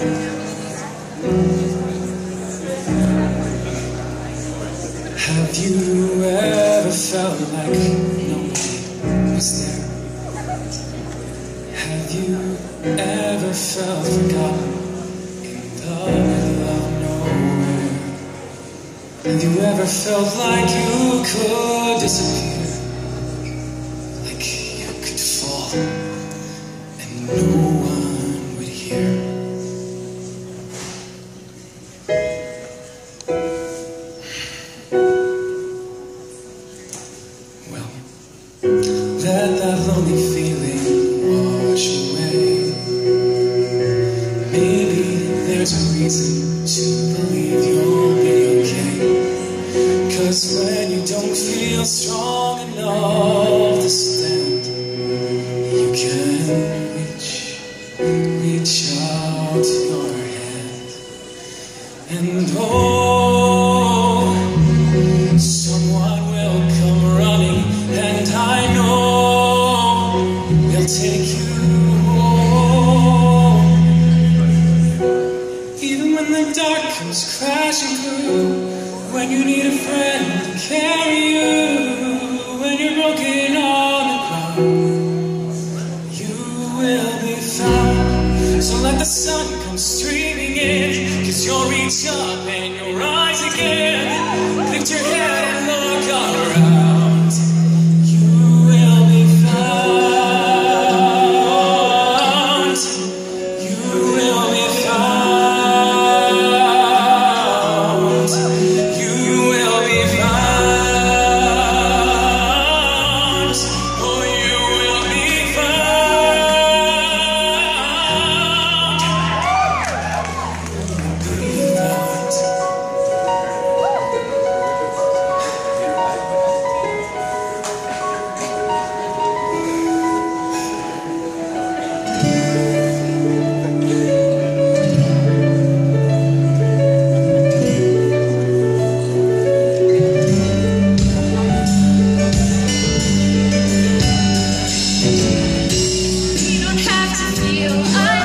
Have you ever felt like nobody was there? Have you ever felt forgotten in the middle of nowhere? Have you ever felt like you could disappear? Lonely feeling wash away. Maybe there's a reason to believe you'll be okay. Cause when you don't feel strong enough to stand, you can reach, reach out your hand. And oh, when the dark comes crashing through, when you need a friend to carry you, when you're broken on the ground, you will be found. So let the sun come streaming in, cause you'll reach up and you'll rise again. Lift your head don't have